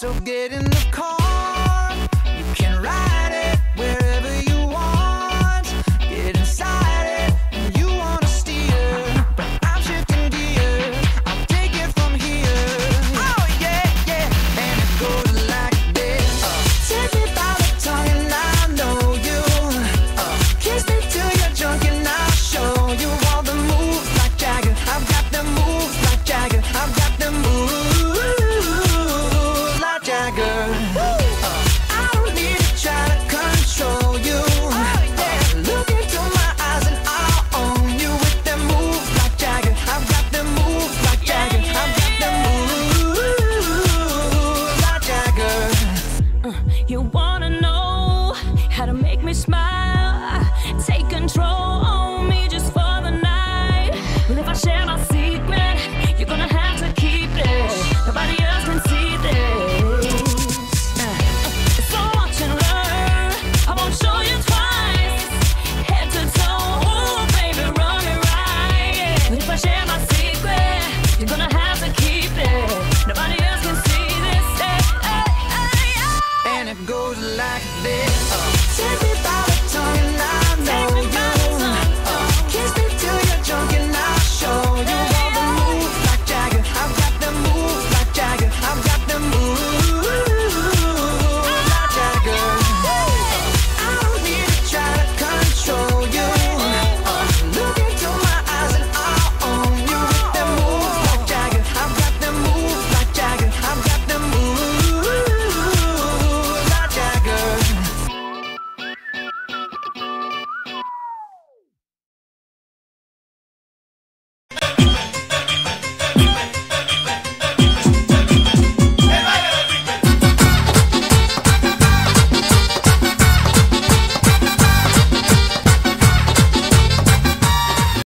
So get in the car. wanna know how to make me smile, take control.